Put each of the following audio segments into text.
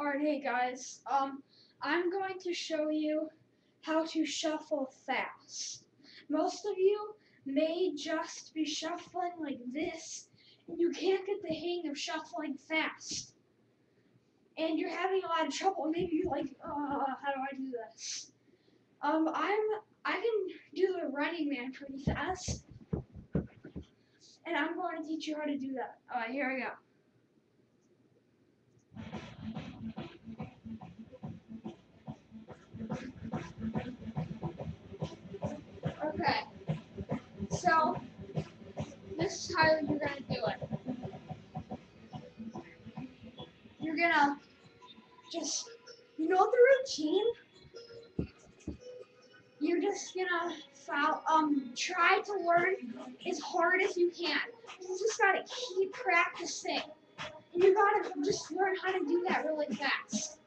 Alright, hey guys. Um, I'm going to show you how to shuffle fast. Most of you may just be shuffling like this, and you can't get the hang of shuffling fast. And you're having a lot of trouble. Maybe you're like, uh, how do I do this? Um, I'm I can do the running man pretty fast, and I'm going to teach you how to do that. Alright, here we go. So this is how you're gonna do it. You're gonna just you know the routine? You're just gonna um try to learn as hard as you can. You just gotta keep practicing. And you gotta just learn how to do that really fast.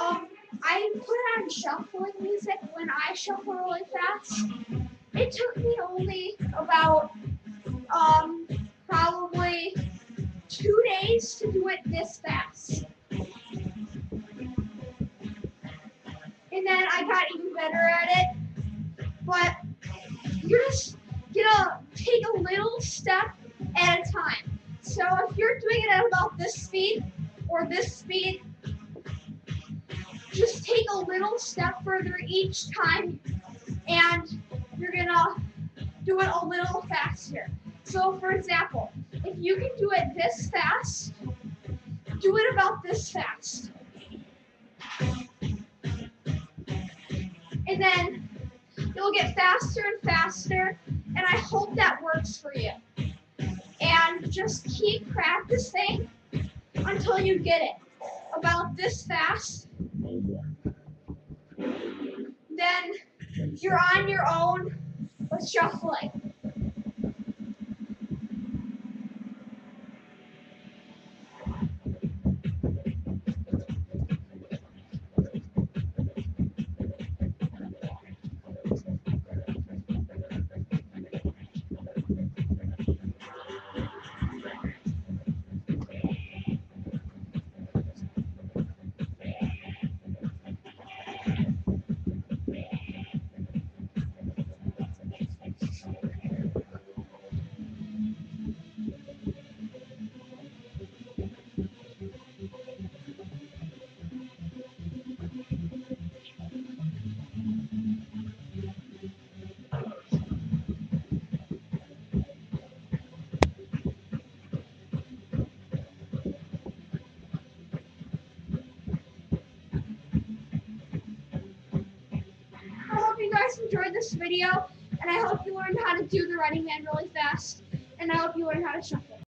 Um I put on shuffling music when I shuffle really fast. It took me only about um probably two days to do it this fast. And then I got even better at it. But you're just gonna take a little step at a time. So if you're doing it at about this speed or this speed, just take a little step further each time do it a little faster. So for example, if you can do it this fast, do it about this fast. And then you'll get faster and faster, and I hope that works for you. And just keep practicing until you get it about this fast then you're on your own with shuffling. I guys enjoyed this video, and I hope you learned how to do the running man really fast, and I hope you learned how to shuffle.